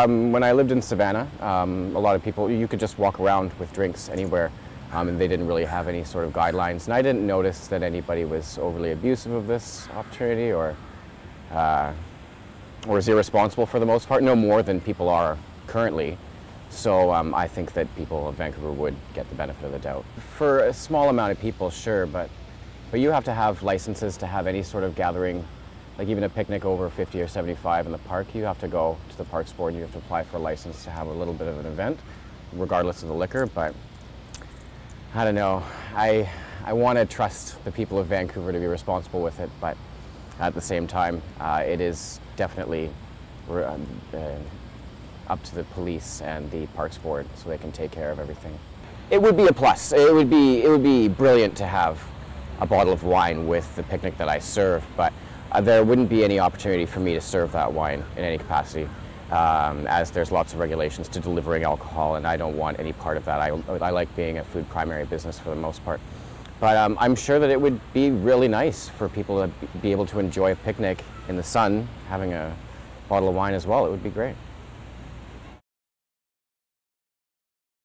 Um, when I lived in Savannah, um, a lot of people, you could just walk around with drinks anywhere, um, and they didn't really have any sort of guidelines. And I didn't notice that anybody was overly abusive of this opportunity or, uh, or is irresponsible for the most part, no more than people are currently. So um, I think that people of Vancouver would get the benefit of the doubt. For a small amount of people, sure, but, but you have to have licenses to have any sort of gathering like even a picnic over 50 or 75 in the park, you have to go to the parks board, you have to apply for a license to have a little bit of an event, regardless of the liquor, but I don't know. I, I want to trust the people of Vancouver to be responsible with it, but at the same time, uh, it is definitely uh, up to the police and the parks board so they can take care of everything. It would be a plus. It would be, it would be brilliant to have a bottle of wine with the picnic that I serve, but uh, there wouldn't be any opportunity for me to serve that wine in any capacity, um, as there's lots of regulations to delivering alcohol, and I don't want any part of that. I, I like being a food primary business for the most part. But um, I'm sure that it would be really nice for people to be able to enjoy a picnic in the sun, having a bottle of wine as well. It would be great.